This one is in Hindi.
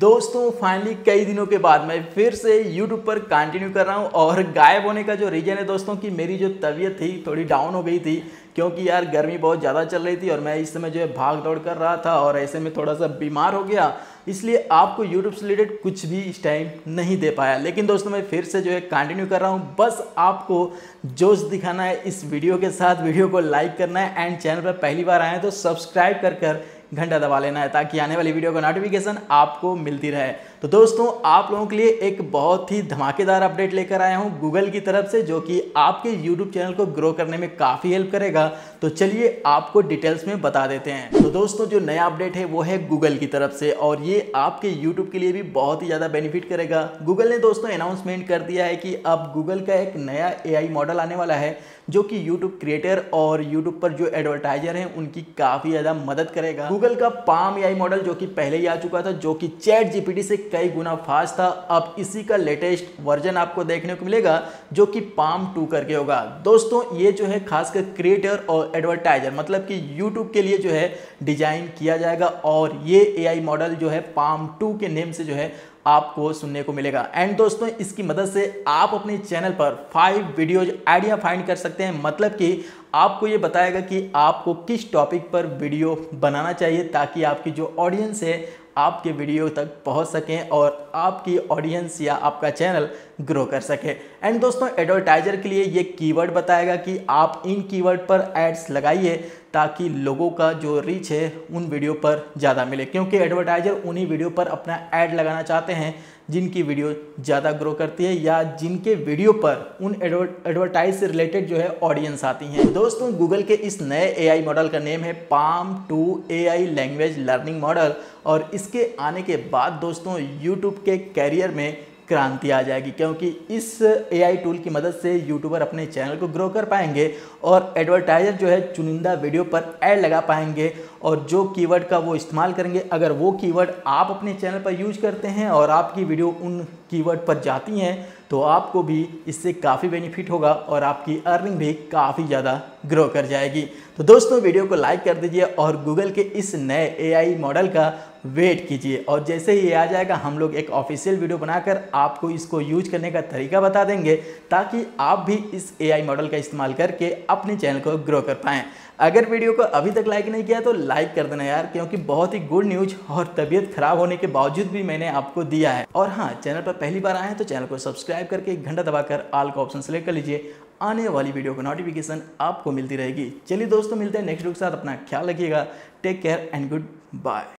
दोस्तों फाइनली कई दिनों के बाद मैं फिर से YouTube पर कंटिन्यू कर रहा हूँ और गायब होने का जो रीज़न है दोस्तों कि मेरी जो तबीयत थी, थोड़ी डाउन हो गई थी, क्योंकि यार गर्मी बहुत ज़्यादा चल रही थी और मैं इस समय जो है भाग दौड़ कर रहा था और ऐसे में थोड़ा सा बीमार हो गया। इसलिए आपको यूट्यूब से रिलेटेड कुछ भी इस टाइम नहीं दे पाया। लेकिन दोस्तों, मैं फिर से जो है कंटिन्यू कर रहा हूँ। बस आपको जोश दिखाना है इस वीडियो के साथ। वीडियो को लाइक करना है एंड चैनल पर पहली बार आए तो सब्सक्राइब कर कर घंटा दबा लेना है ताकि आने वाली वीडियो का नोटिफिकेशन आपको मिलती रहे। तो दोस्तों, आप लोगों के लिए एक बहुत ही धमाकेदार अपडेट लेकर आया हूँ गूगल की तरफ़ से, जो कि आपके यूट्यूब चैनल को ग्रो करने में काफ़ी हेल्प करेगा। तो चलिए आपको डिटेल्स में बता देते हैं। तो दोस्तों, जो नया अपडेट है, वो है गूगल की तरफ़ से, और ये आपके यूट्यूब के लिए भी बहुत ही ज़्यादा बेनिफिट करेगा। गूगल ने दोस्तों अनाउंसमेंट कर दिया है कि अब गूगल का एक नया AI मॉडल आने वाला है, जो कि यूट्यूब क्रिएटर और यूट्यूब पर जो एडवर्टाइजर हैं, उनकी काफ़ी ज़्यादा मदद करेगा। गूगल का पाम एआई मॉडल जो कि पहले ही आ चुका था, जो कि चैट जीपीटी से कई गुना फास्ट था, अब इसी का लेटेस्ट वर्जन आपको देखने को मिलेगा, जो कि पाम टू करके होगा। दोस्तों, ये जो है खासकर क्रिएटर और एडवर्टाइजर मतलब कि यूट्यूब के लिए जो है डिज़ाइन किया जाएगा और ये एआई मॉडल जो है पाम टू के नेम से जो है आपको सुनने को मिलेगा। एंड दोस्तों, इसकी मदद से आप अपने चैनल पर फाइव वीडियोज़ आइडिया फाइंड कर सकते हैं। मतलब कि आपको ये बताएगा कि आपको किस टॉपिक पर वीडियो बनाना चाहिए ताकि आपकी जो ऑडियंस है, आपके वीडियो तक पहुँच सकें और आपकी ऑडियंस या आपका चैनल ग्रो कर सके। एंड दोस्तों एडवर्टाइजर के लिए ये कीवर्ड बताएगा कि आप इन कीवर्ड पर एड्स लगाइए ताकि लोगों का जो रीच है उन वीडियो पर ज़्यादा मिले। क्योंकि एडवर्टाइजर उन्हीं वीडियो पर अपना ऐड लगाना चाहते हैं जिनकी वीडियो ज़्यादा ग्रो करती है या जिनके वीडियो पर उन एडवर्टाइज से रिलेटेड जो है ऑडियंस आती हैं। दोस्तों गूगल के इस नए एआई मॉडल का नेम है PaLM two AI language learning model और इसके आने के बाद दोस्तों यूट्यूब के कैरियर में क्रांति आ जाएगी, क्योंकि इस एआई टूल की मदद से यूट्यूबर अपने चैनल को ग्रो कर पाएँगे और एडवर्टाइजर जो है चुनिंदा वीडियो पर ऐड लगा पाएँगे और जो कीवर्ड का वो इस्तेमाल करेंगे। अगर वो कीवर्ड आप अपने चैनल पर यूज़ करते हैं और आपकी वीडियो उन कीवर्ड पर जाती हैं तो आपको भी इससे काफ़ी बेनिफिट होगा और आपकी अर्निंग भी काफ़ी ज़्यादा ग्रो कर जाएगी। तो दोस्तों वीडियो को लाइक कर दीजिए और गूगल के इस नए एआई मॉडल का वेट कीजिए। और जैसे ही ये आ जाएगा, हम लोग एक ऑफिशियल वीडियो बनाकर आपको इसको यूज़ करने का तरीका बता देंगे, ताकि आप भी इस एआई मॉडल का इस्तेमाल करके अपने चैनल को ग्रो कर पाएँ। अगर वीडियो को अभी तक लाइक नहीं किया तो लाइक कर देना यार, क्योंकि बहुत ही गुड न्यूज़ और तबीयत खराब होने के बावजूद भी मैंने आपको दिया है। और हाँ चैनल पर पहली बार आए हैं तो चैनल को सब्सक्राइब करके घंटा दबाकर आल का ऑप्शन सेलेक्ट कर लीजिए। आने वाली वीडियो का नोटिफिकेशन आपको मिलती रहेगी। चलिए दोस्तों, मिलते हैं नेक्स्ट वीडियो के साथ। अपना ख्याल रखिएगा। Take care and goodbye